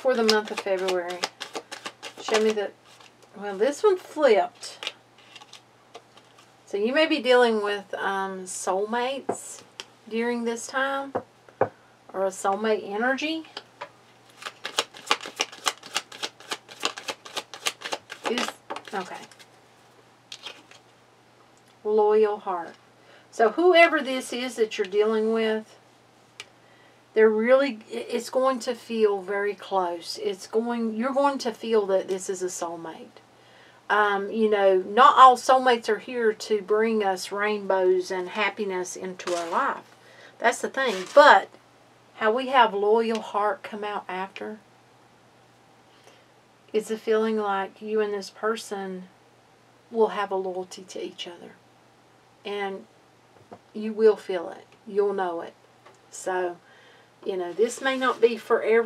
for the month of February. Show me the. Well, this one flipped. So you may be dealing with um, soulmates during this time, or a soulmate energy. Is okay. Loyal heart. So whoever this is that you're dealing with, they're really it's going to feel very close. It's going you're going to feel that this is a soulmate. Um, you know, not all soulmates are here to bring us rainbows and happiness into our life. That's the thing. But how we have loyal heart come out after it's a feeling like you and this person will have a loyalty to each other. And you will feel it. You'll know it. So, you know, this may not be forever